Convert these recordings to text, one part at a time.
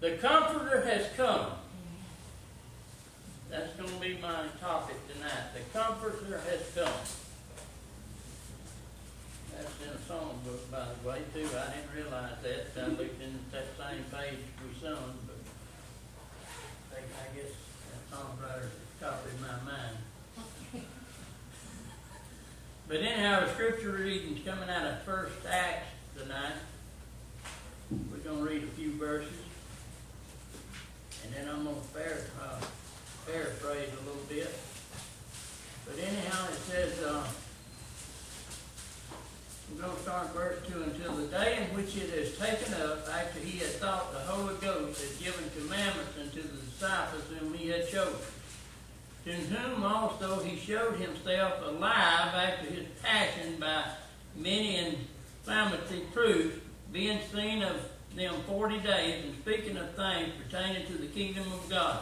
The Comforter has come. That's going to be my topic tonight. The Comforter has come. That's in a song book, by the way, too. I didn't realize that. I looked in that same page we sung, but I I guess that songwriter copied my mind. But anyhow, the scripture reading's coming out of First Acts tonight. We're going to read a few verses. And I'm going to par- uh, paraphrase a little bit. But anyhow, it says, uh, we're going to start verse 2. Until the day in which it is taken up, after he had thought the Holy Ghost had given commandments unto the disciples whom he had chosen to whom also he showed himself alive after his passion by many inflammatory proofs, being seen of them forty days, and speaking of things pertaining to the kingdom of God.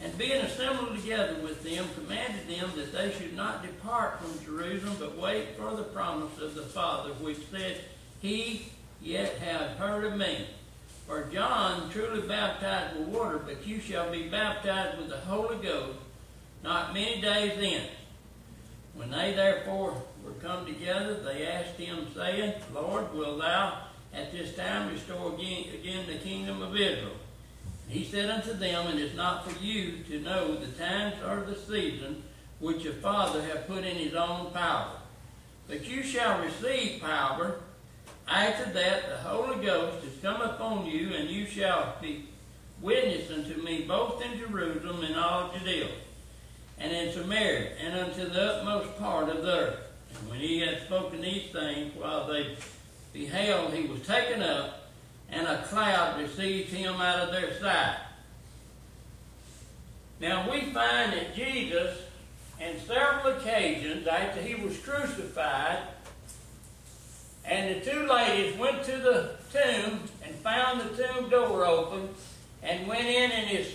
And being assembled together with them, commanded them that they should not depart from Jerusalem, but wait for the promise of the Father, which said, He yet hath heard of me. For John truly baptized with water, but you shall be baptized with the Holy Ghost not many days in. When they therefore were come together, they asked him, saying, Lord, will thou at this time restore again, again the kingdom of Israel? And he said unto them, It is not for you to know the times or the season which your Father hath put in his own power. But you shall receive power. After that, the Holy Ghost is come upon you, and you shall be witness unto me both in Jerusalem and all Judea and in Samaria, and unto the utmost part of the earth. And when he had spoken these things, while they beheld, he was taken up, and a cloud received him out of their sight. Now we find that Jesus, in several occasions after he was crucified, and the two ladies went to the tomb and found the tomb door open and went in and his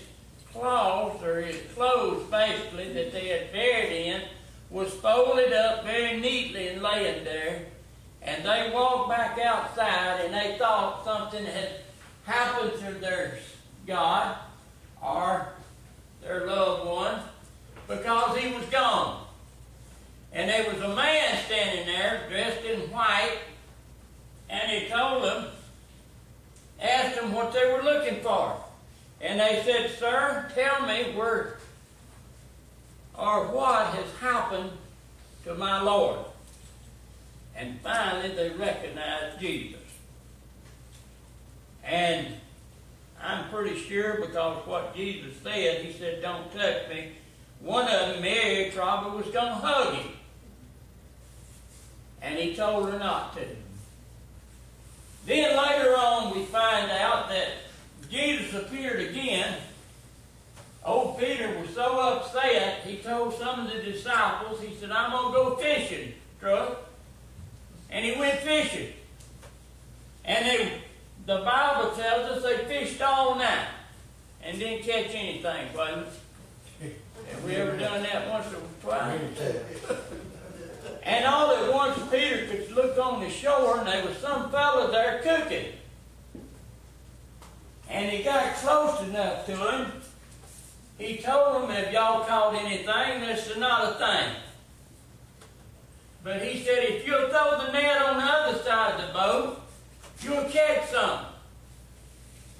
cloths, or his clothes basically, that they had buried in, was folded up very neatly and laying there. And they walked back outside and they thought something had happened to their God or their loved one because he was gone. And there was a man standing there dressed in white and he told them, asked them what they were looking for. And they said, Sir, tell me where or what has happened to my Lord. And finally they recognized Jesus. And I'm pretty sure because what Jesus said, he said, Don't touch me. One of them, Mary, probably was going to hug him. And he told her not to. Then later on, we find out that Jesus appeared again, old Peter was so upset, he told some of the disciples, he said, I'm going to go fishing, truck. And he went fishing. And they, the Bible tells us they fished all night and didn't catch anything, wasn't it? Have we ever done that once or twice? And all at once Peter could look on the shore and there was some fellow there cooking. And he got close enough to him. He told him, Have y'all caught anything? This is not a thing. But he said, If you'll throw the net on the other side of the boat, you'll catch some.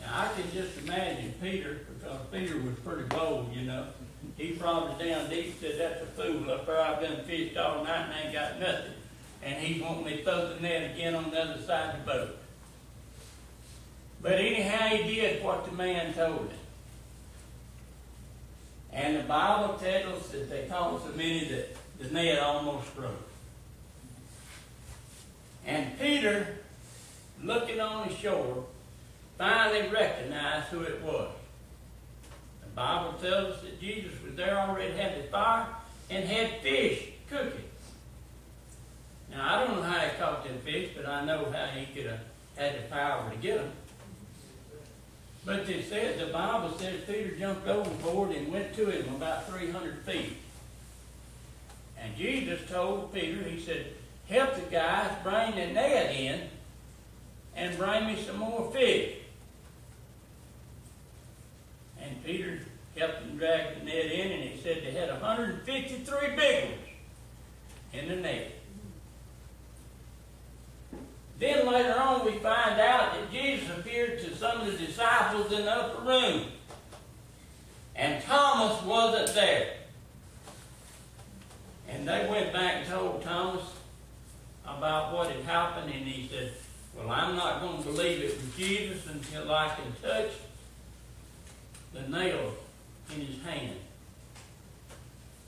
Now, I can just imagine Peter, because Peter was pretty bold, you know. He probably down deep said, That's a fool up there. I've been fished all night and ain't got nothing. And he want me to throw the net again on the other side of the boat. But anyhow, he did what the man told him. And the Bible tells us that they caught so many that the net almost broke. And Peter, looking on the shore, finally recognized who it was. The Bible tells us that Jesus was there already, had the fire, and had fish cooking. Now, I don't know how he caught them fish, but I know how he could have had the power to get them. But it says, the Bible says Peter jumped overboard and went to him about 300 feet. And Jesus told Peter, he said, help the guys bring the net in and bring me some more fish. dragged the net in, and he said they had 153 big ones in the net. Then later on, we find out that Jesus appeared to some of the disciples in the upper room, and Thomas wasn't there. And they went back and told Thomas about what had happened, and he said, Well, I'm not going to believe it was Jesus until I can touch the nail in his hand.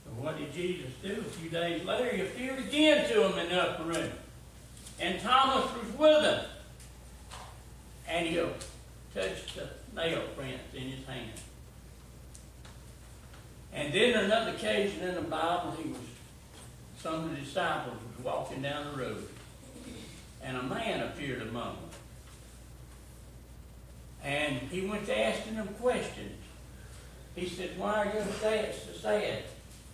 So what did Jesus do? A few days later, he appeared again to him in the upper room. And Thomas was with him. And he touched the nail prints in his hand. And then another occasion in the Bible, he was some of the disciples was walking down the road, and a man appeared among them. And he went to asking them questions. He said, Why are you sad? sad?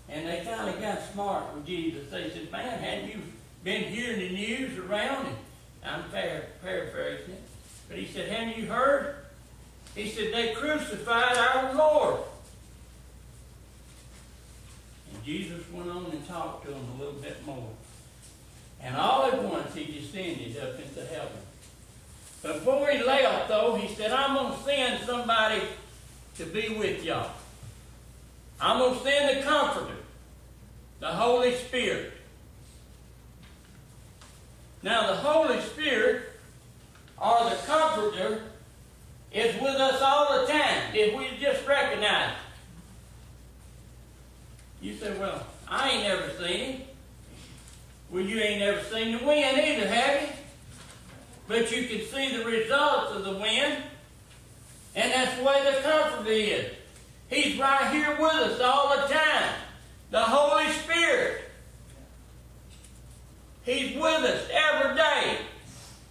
And they finally got smart with Jesus. They said, Man, hadn't you been hearing the news around? And I'm paraphrasing it. But he said, Haven't you heard? He said, They crucified our Lord. And Jesus went on and talked to them a little bit more. And all at once he descended up into heaven. Before he left, though, he said, I'm going to send somebody to be with y'all. I'm going to send the Comforter, the Holy Spirit. Now, the Holy Spirit, or the Comforter, is with us all the time if we just recognize. You say, well, I ain't never seen him. Well, you ain't never seen the wind either, have you? But you can see the results of the wind. And that's the way the comfort is. He's right here with us all the time. The Holy Spirit. He's with us every day.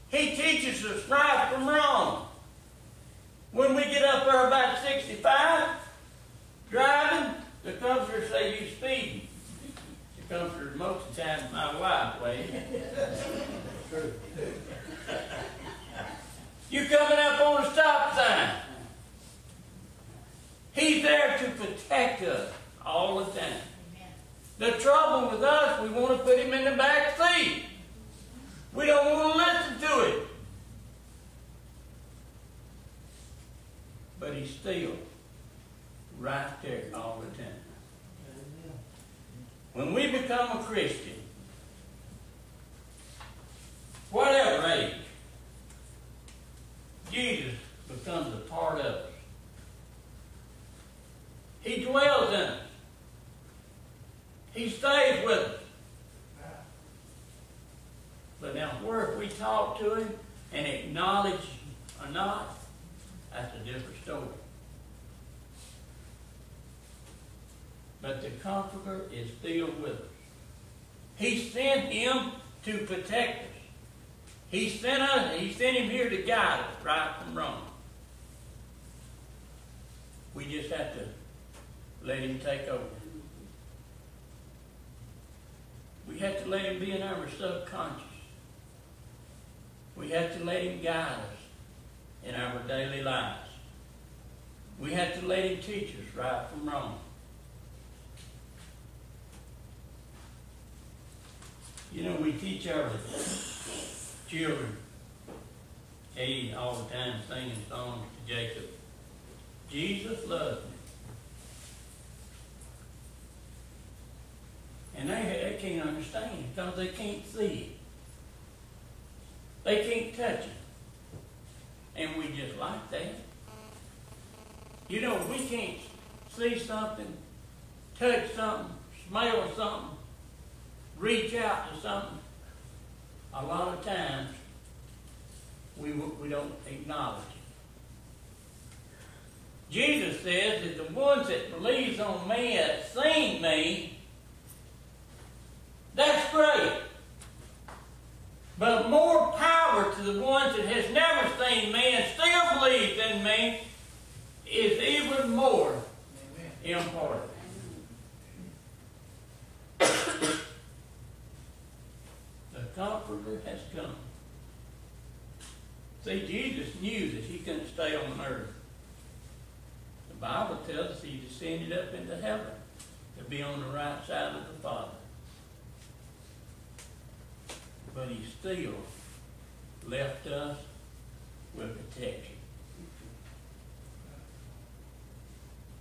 He teaches us right from wrong. When we get up there about 65, driving, the comforter say you speeding. The comforter most of the time my wife way. you coming up on a stop sign. He's there to protect us all the time. The trouble with us, we want to put him in the back seat. We don't want to listen to it. But he's still right there all the time. When we become a Christian, whatever age, Jesus becomes a part of us. He dwells in us. He stays with us. But now, where if we talk to him and acknowledge or not, that's a different story. But the Comforter is still with us. He sent him to protect us. He sent us, he sent him here to guide us right from wrong. We just have to let him take over. We have to let him be in our subconscious. We have to let him guide us in our daily lives. We have to let him teach us right from wrong. You know, we teach our children, Hey, all the time singing songs to Jacob. Jesus loves me. And they, they can't understand because they can't see it. They can't touch it. And we just like that. You know, we can't see something, touch something, smell something, reach out to something. A lot of times, we, we don't acknowledge it. Jesus says that the ones that believes on me have seen me, that's great. But more power to the ones that has never seen me and still believes in me is even more Amen. important. the Comforter has come. See, Jesus knew that he couldn't stay on earth. The Bible tells us he descended up into heaven to be on the right side of the Father. But he still left us with protection.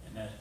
And that's